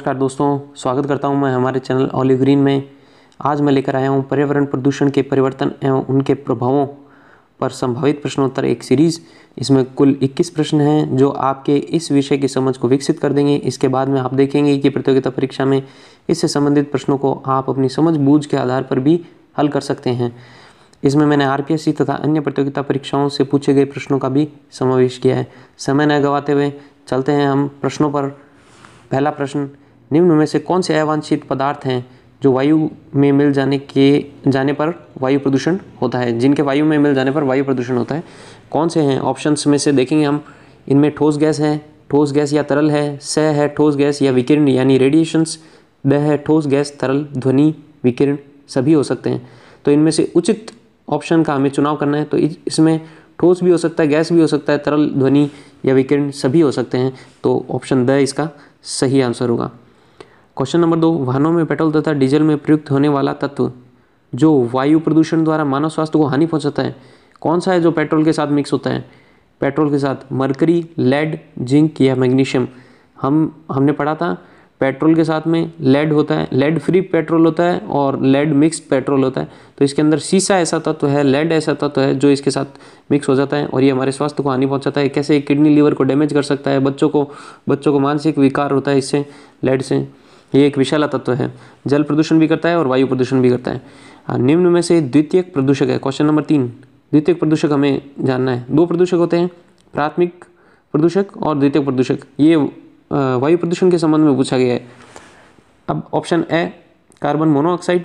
नमस्कार दोस्तों, स्वागत करता हूँ मैं हमारे चैनल ऑलिव ग्रीन में। आज मैं लेकर आया हूँ पर्यावरण प्रदूषण के परिवर्तन एवं उनके प्रभावों पर संभावित प्रश्नोत्तर एक सीरीज़। इसमें कुल 21 प्रश्न हैं जो आपके इस विषय की समझ को विकसित कर देंगे। इसके बाद में आप देखेंगे कि प्रतियोगिता परीक्षा में इससे संबंधित प्रश्नों को आप अपनी समझ बूझ के आधार पर भी हल कर सकते हैं। इसमें मैंने आरपीएससी तथा अन्य प्रतियोगिता परीक्षाओं से पूछे गए प्रश्नों का भी समावेश किया है। समय न गवाते हुए चलते हैं हम प्रश्नों पर। पहला प्रश्न निम्न में से कौन से अवांछित पदार्थ हैं जो वायु में मिल जाने के, जाने पर वायु प्रदूषण होता है? जिनके वायु में मिल जाने पर वायु प्रदूषण होता है। कौन से हैं? ऑप्शंस में से देखेंगे हम। इनमें ठोस गैस है, ठोस गैस या तरल है, स है ठोस गैस या विकिरण, यानी रेडिएशंस द है ठोस गैस, तरल, ध्वनि, विकिरण, सभी हो सकते हैं। तो इनमें से उचित ऑप्शन का हमें चुनाव करना है। तो इसमें ठोस भी हो सकता है, गैस भी हो सकता है, तरल, ध्वनि या विकिरण, सभी हो सकते हैं। तो ऑप्शन द इसका सही आंसर होगा। क्वेश्चन नंबर दो, वाहनों में पेट्रोल तथा डीजल में प्रयुक्त होने वाला तत्व, जो वायु प्रदूषण द्वारा मानव स्वास्थ्य को हानि पहुंचाता है, कौन सा है जो पेट्रोल के साथ मिक्स होता है? पेट्रोल के साथ मरकरी लेड जिंक या मैग्नीशियम। हम, हमने पढ़ा था, पेट्रोल के साथ में लेड होता है लेड फ्री पेट्रोल होता है और लेड मिक्स पेट्रोल होता है। तो इसके अंदर सीसा ऐसा तत्व है लेड ऐसा तत्व है, जो इसके साथ मिक्स हो जाता है और ये हमारे स्वास्थ्य को हानि पहुंचाता है। कैसे किडनी लीवर को डैमेज कर सकता है, बच्चों को बच्चों को मानसिक विकार होता है इससे लेड से। ये एक विशाला तत्व है। जल प्रदूषण भी करता है और वायु प्रदूषण भी करता है। निम्न में से द्वितीय प्रदूषक है। क्वेश्चन नंबर तीन। द्वितीय प्रदूषक हमें जानना है। दो प्रदूषक होते हैं, प्राथमिक प्रदूषक और द्वितीय प्रदूषक। ये वायु प्रदूषण के संबंध में पूछा गया है। अब ऑप्शन ए कार्बन मोनोऑक्साइड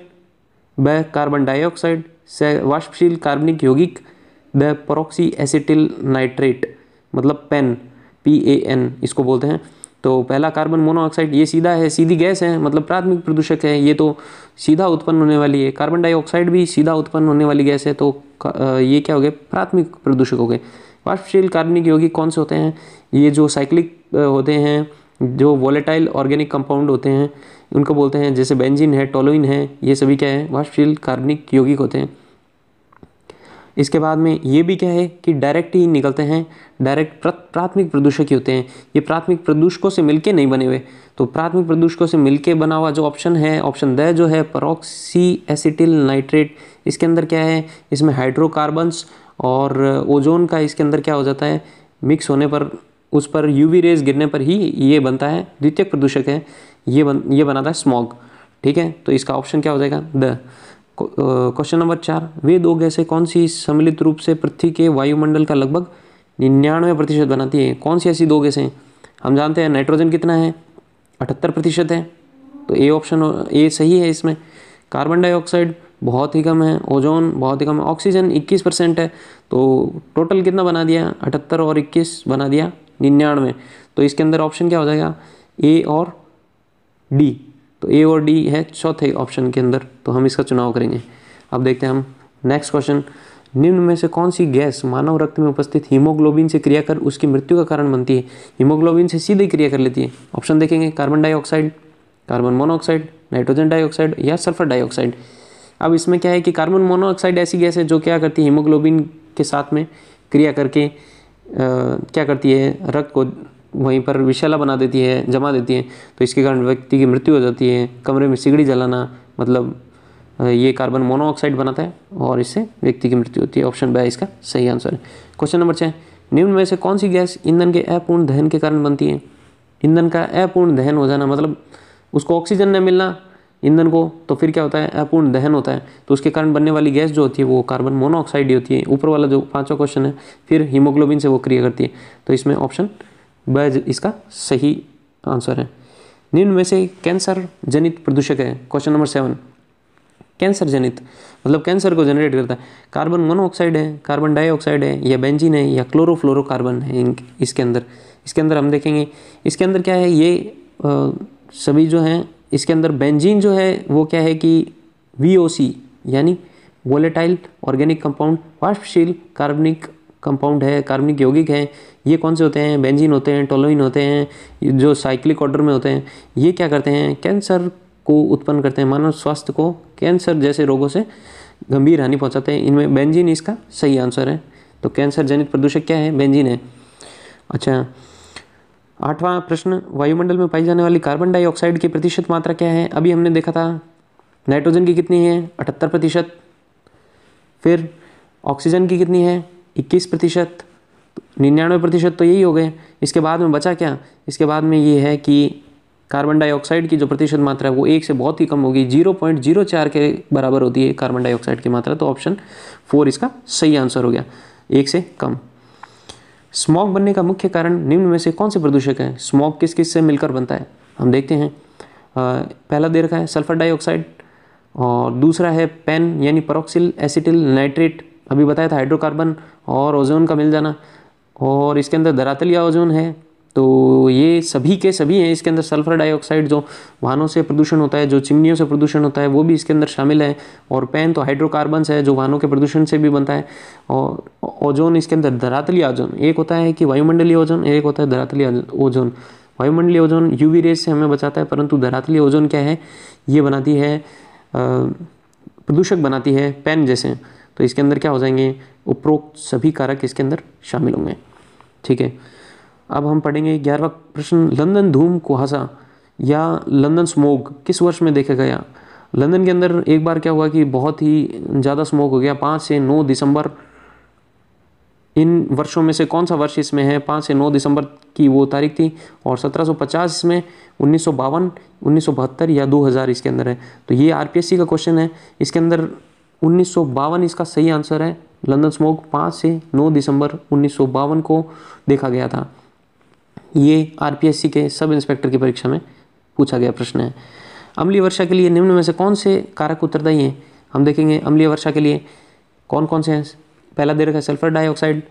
ब कार्बन डाइऑक्साइड से वाष्पशील कार्बनिक यौगिक द परोक्सी एसिटिल नाइट्रेट मतलब पेन पी ए एन इसको बोलते हैं। तो पहला कार्बन मोनोऑक्साइड ये सीधा है, सीधी गैस है मतलब प्राथमिक प्रदूषक है, ये तो सीधा उत्पन्न होने वाली है। कार्बन डाइऑक्साइड भी सीधा उत्पन्न होने वाली गैस है तो ये क्या हो गए? प्राथमिक प्रदूषक हो गए। वाष्पशील कार्बनिक यौगिक कौन से होते हैं? ये जो साइक्लिक होते हैं, जो वॉलेटाइल ऑर्गेनिक कंपाउंड होते हैं, उनको बोलते हैं, जैसे बेंजीन है टोलोइन है, ये सभी क्या है? वाष्पशील कार्बनिक यौगिक होते हैं। इसके बाद में ये भी क्या है कि डायरेक्ट ही निकलते हैं डायरेक्ट प्राथमिक प्रदूषक ही होते हैं। ये प्राथमिक प्रदूषकों से मिलके नहीं बने हुए। तो प्राथमिक प्रदूषकों से मिलके बना हुआ जो ऑप्शन है ऑप्शन द जो है परोक्सी एसिटिल नाइट्रेट इसके अंदर क्या है? इसमें हाइड्रोकार्बन्स और ओजोन का इसके अंदर क्या हो जाता है? मिक्स होने पर, उस पर यूवी रेज गिरने पर ही ये बनता है द्वितीय प्रदूषक है। ये बन, ये बनाता है स्मॉग ठीक है? तो इसका ऑप्शन क्या हो जाएगा? द क्वेश्चन नंबर चार, वे दो गैसें कौन सी सम्मिलित रूप से पृथ्वी के वायुमंडल का लगभग निन्यानवे प्रतिशत बनाती है? कौन सी ऐसी दो गैसें हम जानते हैं नाइट्रोजन कितना है? अठहत्तर प्रतिशत है। तो ए ऑप्शन ए सही है इसमें। कार्बन डाइऑक्साइड बहुत ही कम है। ओजोन बहुत ही कम है। ऑक्सीजन 21 परसेंट है। तो टोटल कितना बना दिया? अठहत्तर और 21 बना दिया निन्यानवे। तो इसके अंदर ऑप्शन क्या हो जाएगा? ए और डी तो ए और डी है चौथे ऑप्शन के अंदर तो हम इसका चुनाव करेंगे। अब देखते हैं हम नेक्स्ट क्वेश्चन निम्न में से कौन सी गैस मानव रक्त में उपस्थित हीमोग्लोबिन से क्रिया कर उसकी मृत्यु का कारण बनती है? हीमोग्लोबिन से सीधे क्रिया कर लेती है। ऑप्शन देखेंगे carbon dioxide carbon monoxide nitrogen dioxide या सल्फ़र डाइऑक्साइड अब इसमें क्या है कि कार्बन मोनोऑक्साइड ऐसी गैस है जो क्या करती है? हीमोग्लोबिन के साथ में क्रिया करके आ, क्या करती है? रक्त को वहीं पर विषैला बना देती है, जमा देती है तो इसके कारण व्यक्ति की मृत्यु हो जाती है। कमरे में सिगड़ी जलाना मतलब ये कार्बन मोनोऑक्साइड बनाता है और इससे व्यक्ति की मृत्यु होती है। ऑप्शन बी इसका सही आंसर। है क्वेश्चन नंबर छः निम्न में से कौन सी गैस ईंधन के अपूर्ण दहन के कारण बनती है? ईंधन का अपूर्ण दहन हो जाना मतलब उसको ऑक्सीजन न मिलना ईंधन को तो फिर क्या होता है? अपूर्ण दहन होता है। तो उसके कारण बनने वाली गैस जो होती है वो कार्बन मोनोऑक्साइड ही होती है। ऊपर वाला जो पांचवा क्वेश्चन है, फिर हीमोग्लोबिन से वो क्रिया करती है। तो इसमें ऑप्शन ब इसका सही आंसर है। निम्न में से कैंसर जनित प्रदूषक है। Question number seven. कैंसर जनित मतलब कैंसर को जनरेट करता है। कार्बन मोनोऑक्साइड है कार्बन डाइऑक्साइड है या बेंजीन है या क्लोरोफ्लोरोकार्बन है इसके अंदर। इसके अंदर हम देखेंगे इसके अंदर क्या है ये आ, सभी जो हैं इसके अंदर बेंजीन जो है वो क्या है कि वीओसी यानी वोलेटाइल ऑर्गेनिक कंपाउंड वाष्पशील कार्बनिक कंपाउंड है, कार्बनिक यौगिक है, ये कौन से होते हैं? बेंजीन होते हैं टोलोइन होते हैं जो साइक्लिक ऑर्डर में होते हैं, ये क्या करते हैं? कैंसर को उत्पन्न करते हैं, मानव स्वास्थ्य को कैंसर जैसे रोगों से गंभीर हानि पहुंचाते हैं। इनमें बेंजीन इसका सही आंसर है। तो कैंसर जनित प्रदूषक क्या है? बेंजीन है। अच्छा आठवां प्रश्न, वायुमंडल में पाई जाने वाली कार्बन डाइऑक्साइड की प्रतिशत मात्रा क्या है? अभी हमने देखा था नाइट्रोजन की कितनी है? अठहत्तर प्रतिशत। फिर ऑक्सीजन की कितनी है? इक्कीस प्रतिशत निन्यानवे प्रतिशत तो यही हो गए। इसके बाद में बचा क्या? इसके बाद में ये है कि कार्बन डाइऑक्साइड की जो प्रतिशत मात्रा है वो एक से बहुत ही कम होगी। ज़ीरो पॉइंट ज़ीरो चार के बराबर होती है कार्बन डाइऑक्साइड की मात्रा तो ऑप्शन फोर इसका सही आंसर हो गया। एक से कम। स्मॉग बनने का मुख्य कारण निम्न में से कौन से प्रदूषक है? स्मॉग किस किस से मिलकर बनता है? हम देखते हैं। आ, पहला दे रखा है सल्फ़र डाइऑक्साइड और दूसरा है पेन यानी परोक्सिल एसिटिल नाइट्रेट अभी बताया था हाइड्रोकार्बन और ओजोन का मिल जाना। और इसके अंदर दरातलिया ओजोन है तो ये सभी के सभी हैं। इसके अंदर सल्फ़र डाइऑक्साइड जो वाहनों से प्रदूषण होता है, जो चिमनियों से प्रदूषण होता है, वो भी इसके अंदर शामिल है। और पेन तो हाइड्रोकार्बन्स है, जो वाहनों के प्रदूषण से भी बनता है। और ओजोन इसके अंदर धरातलीय ओजोन एक होता है कि वायुमंडलीय ओजोन एक होता है धरातलीय ओजोन वायुमंडलीय ओजोन यूवी रेस से हमें बचाता है, परंतु धरातलीय ओजोन क्या है? ये बनाती है प्रदूषक बनाती है पेन जैसे। तो इसके अंदर क्या हो जाएँगे? उपरोक्त सभी कारक इसके अंदर शामिल होंगे। ठीक है? अब हम पढ़ेंगे ग्यारहवा प्रश्न, लंदन धूम कुहासा या लंदन स्मोक किस वर्ष में देखा गया? लंदन के अंदर एक बार क्या हुआ कि बहुत ही ज़्यादा स्मोक हो गया। पाँच से नौ दिसंबर, इन वर्षों में से कौन सा वर्ष इसमें है? पाँच से नौ दिसंबर की वो तारीख थी और 1750 इसमें उन्नीस उन्नीस या 2000 इसके अंदर है। तो ये आरपीएससी का क्वेश्चन है। इसके अंदर उन्नीस सौ बावन इसका सही आंसर है। लंदन स्मोक पाँच से नौ दिसंबर उन्नीस सौ बावन को देखा गया था। ये आरपीएससी के सब इंस्पेक्टर की परीक्षा में पूछा गया प्रश्न है। अम्लीय वर्षा के लिए निम्न में से कौन से कारक उत्तरदायी हैं? हम देखेंगे अम्लीय वर्षा के लिए कौन कौन से हैं? पहला दे रखा है सल्फ़र डाइऑक्साइड,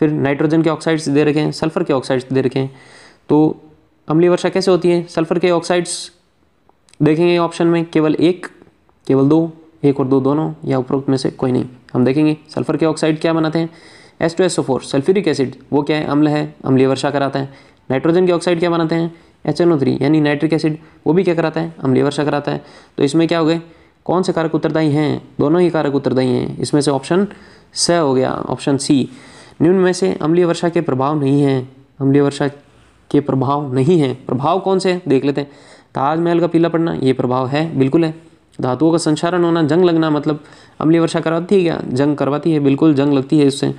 फिर नाइट्रोजन के ऑक्साइड्स दे रखे हैं, सल्फ़र के ऑक्साइड्स दे रखे हैं। तो अम्लीय वर्षा कैसे होती है? सल्फ़र के ऑक्साइड्स देखेंगे ऑप्शन में केवल एक, केवल दो एक और दो दोनों या उपरोक्त में से कोई नहीं। हम देखेंगे, सल्फ़र के ऑक्साइड क्या बनाते हैं? S two S O four sulphuric acid वो क्या है? अम्ल है, अम्लीय वर्षा कराता है। नाइट्रोजन के ऑक्साइड क्या बनाते हैं? एच एन ओ थ्री यानी नाइट्रिक एसिड वो भी क्या कराता है? अम्लीय वर्षा कराता है। तो इसमें क्या हो गए? कौन से कारक उत्तरदायी हैं? दोनों ही कारक उत्तरदायी हैं। इसमें से ऑप्शन स हो गया ऑप्शन सी निम्न में से अम्लीय वर्षा के प्रभाव नहीं हैं। अम्लीय वर्षा के प्रभाव नहीं हैं। प्रभाव कौन से देख लेते हैं। ताजमहल का पीला पड़ना ये प्रभाव है, बिल्कुल है। धातुओं का संचारण होना, जंग लगना मतलब अम्लीय वर्षा करवाती है? क्या जंग करवाती है, बिल्कुल जंग लगती है इससे।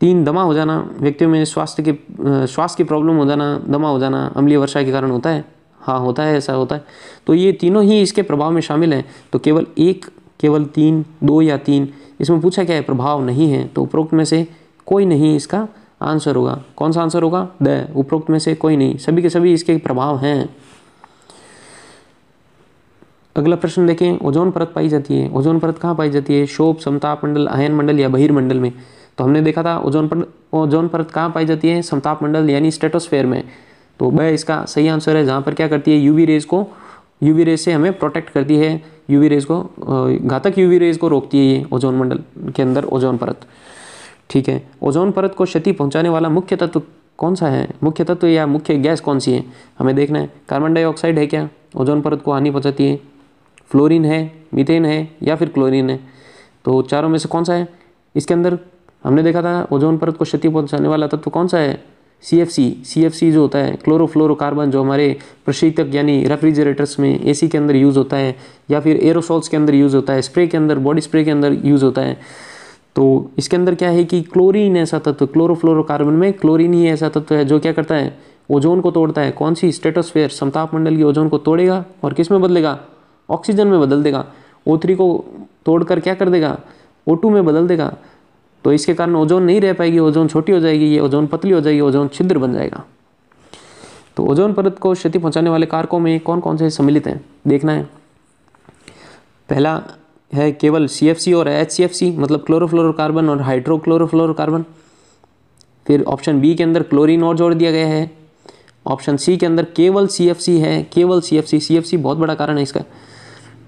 तीन, दमा हो जाना, व्यक्तियों में स्वास्थ्य के श्वास की प्रॉब्लम हो जाना, दमा हो जाना, अम्लीय वर्षा के कारण होता है। हाँ होता है, ऐसा होता है। तो ये तीनों ही इसके प्रभाव में शामिल हैं। तो केवल एक, केवल तीन, दो या तीन, इसमें पूछा क्या है? प्रभाव नहीं है। तो उपरोक्त में से कोई नहीं इसका आंसर होगा। कौन सा आंसर होगा? द, उपरोक्त में से कोई नहीं। सभी के सभी इसके प्रभाव हैं। अगला प्रश्न देखें, ओजोन परत पाई जाती है। ओजोन परत कहाँ पाई जाती है? शोभ समताप मंडल आयन मंडल या बहिर्मंडल में। तो हमने देखा था, ओजोन पर, ओजोन परत कहाँ पाई जाती है? समताप मंडल यानी स्टेटोस्फेयर में। तो वह इसका सही आंसर है, जहाँ पर क्या करती है? यूवी रेज को यूवी रेज से हमें प्रोटेक्ट करती है। यूवी रेज को घातक यूवी रेज को रोकती है ये ओजोन मंडल के अंदर, ओजोन परत। ठीक है, ओजोन परत को क्षति पहुँचाने वाला मुख्य तत्व कौन सा है? मुख्य तत्व या मुख्य गैस कौन सी है? हमें देखना है, कार्बन डाइऑक्साइड है क्या? ओजोन परत को हानि पहुंचाती है। फ्लोरीन है, मीथेन है या फिर क्लोरीन है। तो चारों में से कौन सा है? इसके अंदर हमने देखा था ओजोन परत को क्षति पहुँचाने वाला तत्व तो कौन सा है? सी एफ़ सी सी एफ़ सी जो होता है क्लोरोफ्लोरोकार्बन जो हमारे प्रशीतक यानी रेफ्रिजरेटर्स में ए सी के अंदर यूज़ होता है, या फिर एरोसोल्स के अंदर यूज़ होता है स्प्रे के अंदर बॉडी स्प्रे के अंदर यूज़ होता है। तो इसके अंदर क्या है कि क्लोरीन ऐसा तत्व क्लोरोफ्लोरोकार्बन में क्लोरीन ही ऐसा तत्व है जो क्या करता है? ओजोन को तोड़ता है। कौन सी? स्टेटोस्फेयर समताप मंडल की ओजोन को तोड़ेगा और किसमें बदलेगा? ऑक्सीजन में बदल देगा ओ थ्री को तोड़कर क्या कर देगा? ओ टू में बदल देगा। तो इसके कारण ओजोन नहीं रह पाएगी, ओजोन छोटी हो जाएगी, ये ओजोन पतली हो जाएगी, ओजोन छिद्र बन जाएगा। तो ओजोन परत को क्षति पहुँचाने वाले कारकों में कौन कौन से सम्मिलित हैं? देखना है। पहला है केवल सीएफसी और एच मतलब क्लोरोफ्लोरोकार्बन और हाइड्रोक्लोरोफ्लोरोकार्बन फिर ऑप्शन बी के अंदर क्लोरीन और जोड़ दिया गया है। ऑप्शन सी के अंदर केवल सीएफसी है, केवल सी एफ़ सी बहुत बड़ा कारण है इसका।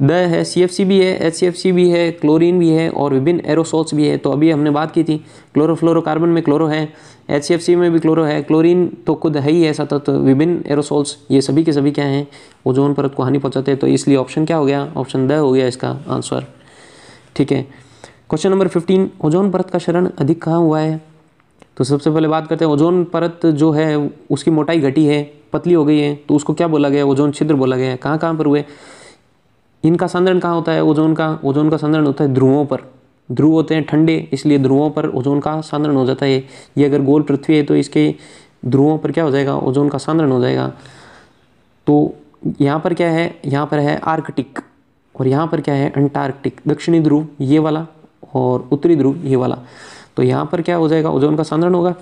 द है सी एफ़ सी भी है एच सी एफ़ सी भी है क्लोरीन भी है और विभिन्न एरोसोल्स भी है। तो अभी हमने बात की थी क्लोरोफ्लोरोकार्बन में क्लोरो है एच सी एफ़ सी में भी क्लोरो है। क्लोरीन तो खुद है ही ऐसा तो विभिन्न एरोसोल्स ये सभी के सभी क्या हैं? ओजोन परत को हानि पहुँचाते हैं। तो इसलिए ऑप्शन क्या हो गया? ऑप्शन द हो गया इसका आंसर ठीक है। क्वेश्चन नंबर फिफ्टीन ओजोन परत का शरण अधिक कहाँ हुआ है? तो सबसे पहले बात करते हैं ओजोन परत जो है, उसकी मोटाई घटी है, पतली हो गई है तो उसको क्या बोला गया? ओजोन छिद्र बोला गया है। कहाँ कहाँ पर हुए? इनका संदरण कहाँ होता है? ओजोन का ओजोन का संदरण होता है ध्रुवों पर। ध्रुव होते हैं ठंडे, इसलिए ध्रुवों पर ओजोन का सांद्रण हो जाता है। ये अगर गोल पृथ्वी है तो इसके ध्रुवों पर क्या हो जाएगा? ओजोन का सांद्रण हो जाएगा। तो यहाँ पर क्या है? यहाँ पर है आर्कटिक और यहाँ पर क्या है? अंटार्कटिक। दक्षिणी ध्रुव ये वाला और उत्तरी ध्रुव ये वाला। तो यहाँ पर क्या हो जाएगा? ओजोन का सांद्रण होगा।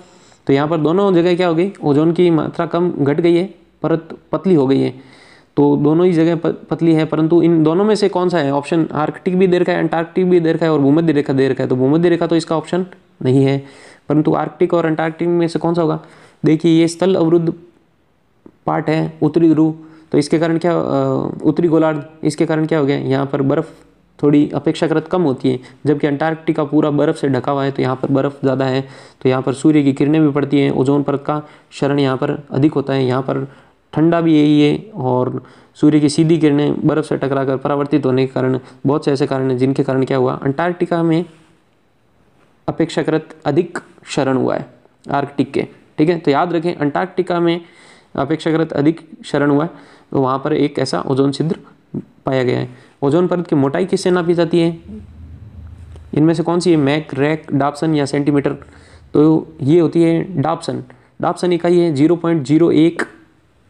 तो यहाँ पर दोनों जगह क्या हो गई? ओजोन की मात्रा कम घट गई है, परत पतली हो गई है। तो दोनों ही जगह पतली है, परंतु इन दोनों में से कौन सा है? ऑप्शन आर्कटिक भी दे रखा है अंटार्कटिक भी दे रखा है और भूमध्य रेखा दे रखा है। तो भूमध्य रेखा तो इसका ऑप्शन नहीं है। परंतु आर्कटिक और अंटार्कटिक में से कौन सा होगा? देखिए, ये स्थल अवरुद्ध पार्ट है, उत्तरी ध्रुव। तो इसके कारण क्या उत्तरी गोलार्ध, इसके कारण क्या हो गया? यहाँ पर बर्फ़ थोड़ी अपेक्षाकृत कम होती है, जबकि अंटार्कटिका पूरा बर्फ़ से ढका हुआ है तो यहाँ पर बर्फ़ ज़्यादा है। तो यहाँ पर सूर्य की किरणें भी पड़ती हैं, ओजोन परत का शरण यहाँ पर अधिक होता है। यहाँ पर ठंडा भी यही है और सूर्य की सीधी किरणें बर्फ़ से टकरा कर परावर्तित होने के कारण, बहुत से ऐसे कारण हैं जिनके कारण क्या हुआ? अंटार्कटिका में अपेक्षाकृत अधिक शरण हुआ है, आर्कटिक के, ठीक है? तो याद रखें, अंटार्कटिका में अपेक्षाकृत अधिक शरण हुआ है तो वहाँ पर एक ऐसा ओजोन छिद्र पाया गया है। ओजोन परत की मोटाई किससे नापी जाती है? इनमें से कौन सी है? मैक, रैक डापसन या सेंटीमीटर? तो ये होती है डापसन डापसन इकाई है, ज़ीरो पॉइंट ज़ीरो एक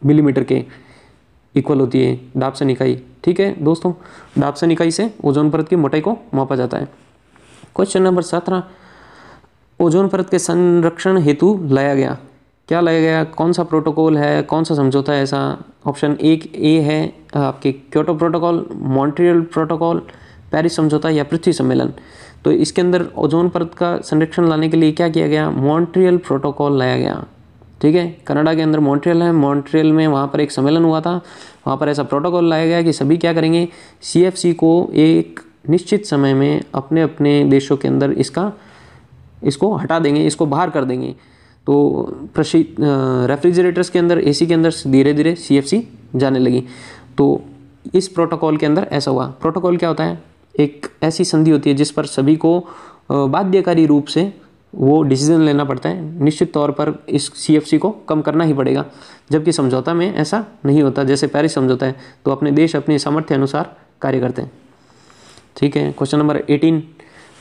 मिलीमीटर के इक्वल होती है डापसन इकाई, ठीक है दोस्तों? डापसन इकाई से ओजोन परत की मोटाई को मापा जाता है। क्वेश्चन नंबर सत्रह। ओजोन परत के संरक्षण हेतु लाया गया। क्या लाया गया? कौन सा प्रोटोकॉल है? कौन सा समझौता है ऐसा? ऑप्शन एक ए है आपके Kyoto protocol Montreal protocol Paris समझौता या पृथ्वी सम्मेलन। तो इसके अंदर ओजोन परत का संरक्षण लाने के लिए क्या किया गया? मॉन्ट्रियल प्रोटोकॉल लाया गया। ठीक है? कनाडा के अंदर मॉन्ट्रियल है। मॉन्ट्रियल में वहाँ पर एक सम्मेलन हुआ था। वहाँ पर ऐसा प्रोटोकॉल लाया गया कि सभी क्या करेंगे? सीएफसी को एक निश्चित समय में अपने अपने देशों के अंदर इसका, इसको हटा देंगे, इसको बाहर कर देंगे। तो प्रशी रेफ्रिजरेटर्स के अंदर एसी के अंदर धीरे धीरे सी जाने लगी। तो इस प्रोटोकॉल के अंदर ऐसा हुआ। प्रोटोकॉल क्या होता है? एक ऐसी संधि होती है जिस पर सभी को बाध्यकारी रूप से वो डिसीज़न लेना पड़ता है। निश्चित तौर पर इस सीएफसी को कम करना ही पड़ेगा। जबकि समझौता में ऐसा नहीं होता। जैसे पेरिस समझौता है तो अपने देश अपने सामर्थ्य अनुसार कार्य करते हैं। ठीक है क्वेश्चन नंबर एटीन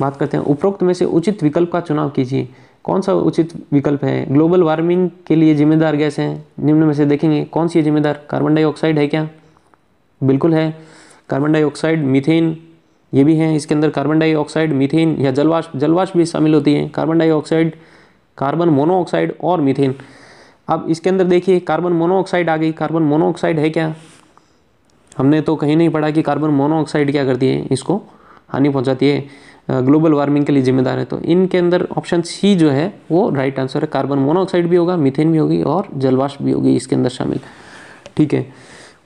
बात करते हैं। उपरोक्त में से उचित विकल्प का चुनाव कीजिए। कौन सा उचित विकल्प है? ग्लोबल वार्मिंग के लिए जिम्मेदार गैस हैं। निम्न में से देखेंगे, कौन सी जिम्मेदार? कार्बन डाइऑक्साइड है क्या? बिल्कुल है। कार्बन डाइऑक्साइड मीथेन ये भी हैं, इसके अंदर कार्बन डाइऑक्साइड मीथेन या जलवाष्प जलवाष्प भी शामिल होती है। कार्बन डाइऑक्साइड कार्बन मोनोऑक्साइड और मीथेन अब इसके अंदर देखिए कार्बन मोनोऑक्साइड आ गई। कार्बन मोनोऑक्साइड है क्या? हमने तो कहीं नहीं पढ़ा कि कार्बन मोनोऑक्साइड क्या करती है, इसको हानि पहुंचाती है। ग्लोबल वार्मिंग के लिए जिम्मेदार है। तो इनके अंदर ऑप्शन सी जो है, वो राइट आंसर है। कार्बन मोनोऑक्साइड भी होगा मीथेन भी होगी और जलवाष्प भी होगी इसके अंदर शामिल। ठीक है,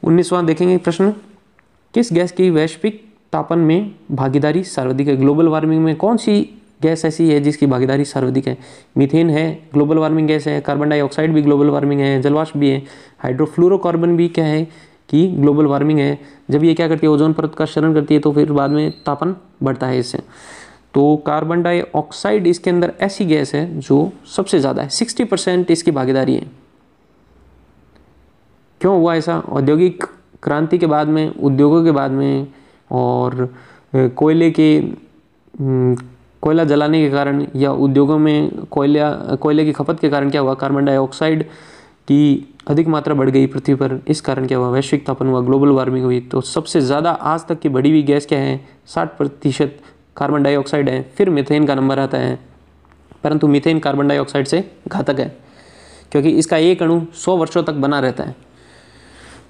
उन्नीसवां देखेंगे प्रश्न। किस गैस की वैश्विक तापन में भागीदारी सर्वाधिक है। ग्लोबल वार्मिंग में कौन सी गैस ऐसी है जिसकी भागीदारी सर्वाधिक है? मीथेन है, ग्लोबल वार्मिंग गैस है, कार्बन डाइऑक्साइड भी ग्लोबल वार्मिंग है, जलवाष्प भी है, हाइड्रोफ्लोरोकार्बन भी क्या है कि ग्लोबल वार्मिंग है? जब ये क्या करती है? ओजोन परत का शरण करती है तो फिर बाद में तापन बढ़ता है इससे। तो कार्बन डाइऑक्साइड इसके अंदर ऐसी गैस है जो सबसे ज़्यादा है, सिक्सटी परसेंट इसकी भागीदारी है। क्यों हुआ ऐसा? औद्योगिक क्रांति के बाद में, उद्योगों के बाद में और कोयले के कोयला जलाने के कारण या उद्योगों में कोयला, कोयले की खपत के कारण क्या हुआ? कार्बन डाइऑक्साइड की अधिक मात्रा बढ़ गई पृथ्वी पर। इस कारण क्या हुआ? वैश्विक तापन हुआ, ग्लोबल वार्मिंग हुई। तो सबसे ज़्यादा आज तक की बढ़ी हुई गैस क्या है? साठ प्रतिशत कार्बन डाइऑक्साइड है। फिर मिथेन का नंबर आता है। परंतु मिथेन कार्बन डाइऑक्साइड से घातक है, क्योंकि इसका एक अणु सौ वर्षों तक बना रहता है।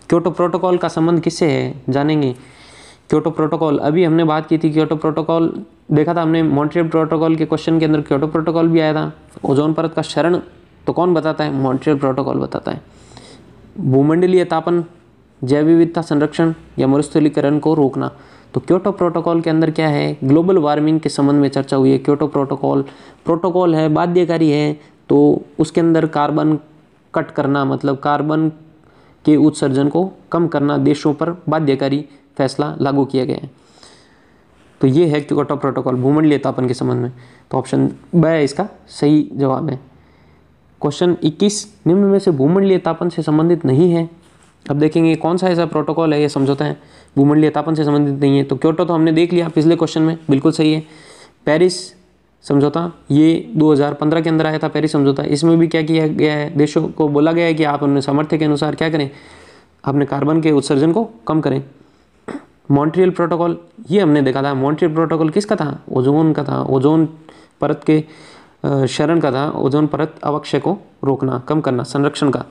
क्योटो प्रोटोकॉल का संबंध किससे है? जानेंगे। क्योटो प्रोटोकॉल अभी हमने बात की थी क्योटो प्रोटोकॉल देखा था हमने मॉन्ट्रियल प्रोटोकॉल के क्वेश्चन के अंदर क्योटो प्रोटोकॉल भी आया था। ओजोन परत का शरण तो कौन बताता है? मॉन्ट्रियल प्रोटोकॉल बताता है। भूमंडलीय तापन जैव विविधता संरक्षण या मरुस्थलीकरण को रोकना। तो क्योटो प्रोटोकॉल के अंदर क्या है? ग्लोबल वार्मिंग के संबंध में चर्चा हुई है। क्योटो प्रोटोकॉल प्रोटोकॉल है, बाध्यकारी है तो उसके अंदर कार्बन कट करना मतलब कार्बन के उत्सर्जन को कम करना देशों पर बाध्यकारी फैसला लागू किया गया है। तो ये है क्योटो प्रोटोकॉल, भूमंडलीय तापन के संबंध में। तो ऑप्शन ब इसका, सही जवाब है। क्वेश्चन 21 निम्न में से भूमंडलीय तापन से संबंधित नहीं है। अब देखेंगे कौन सा ऐसा प्रोटोकॉल है, ये समझौता है। भूमंडलीय तापन से संबंधित नहीं है तो क्योटो तो हमने देख लिया पिछले क्वेश्चन में, बिल्कुल सही है। पेरिस समझौता? ये 2015 के अंदर आया था पेरिस समझौता। इसमें भी क्या किया गया है? देशों को बोला गया है कि आप अपने सामर्थ्य के अनुसार क्या करें? अपने कार्बन के उत्सर्जन को कम करें। मॉन्ट्रियल प्रोटोकॉल, ये हमने देखा था। मॉन्ट्रियल प्रोटोकॉल किसका था? ओजोन का था। ओजोन परत के शरण का था। ओजोन परत अवक्षय को रोकना, कम करना, संरक्षण का।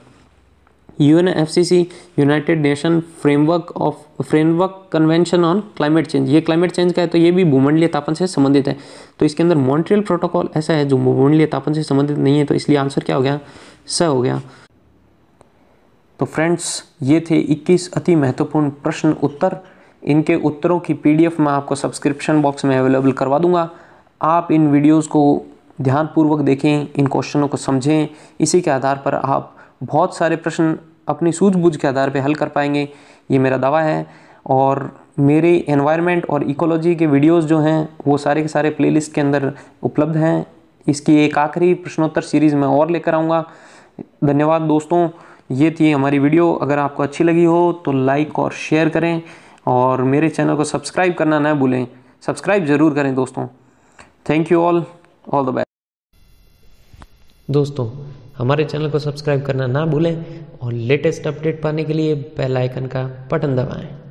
U N F C C United Nation framework of, framework convention on climate change. ये क्लाइमेट चेंज का है तो ये भी भूमंडलीय तापन से संबंधित है। तो इसके अंदर मॉन्ट्रियल प्रोटोकॉल ऐसा है जो भूमंडलीय तापन से संबंधित नहीं है तो इसलिए आंसर क्या हो गया? स हो गया। तो फ्रेंड्स, ये थे 21 अति महत्वपूर्ण प्रश्न उत्तर। इनके उत्तरों की पीडीएफ मैं आपको सब्सक्रिप्शन बॉक्स में अवेलेबल करवा दूँगा। आप इन वीडियोस को ध्यानपूर्वक देखें, इन क्वेश्चनों को समझें। इसी के आधार पर आप बहुत सारे प्रश्न अपनी सूझबूझ के आधार पर हल कर पाएँगे। ये मेरा दावा है और मेरे एनवायरनमेंट और इकोलॉजी के वीडियोस जो हैं, वो सारे के सारे प्लेलिस्ट के अंदर उपलब्ध हैं। इसकी एक आखिरी प्रश्नोत्तर सीरीज़ में और लेकर आऊँगा। धन्यवाद दोस्तों, ये थी हमारी वीडियो अगर आपको अच्छी लगी हो तो लाइक और शेयर करें और मेरे चैनल को सब्सक्राइब करना ना भूलें। सब्सक्राइब ज़रूर करें दोस्तों। Thank you all all the best दोस्तों हमारे चैनल को सब्सक्राइब करना ना भूलें और लेटेस्ट अपडेट पाने के लिए बेल आइकन का बटन दबाएँ।